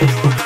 you.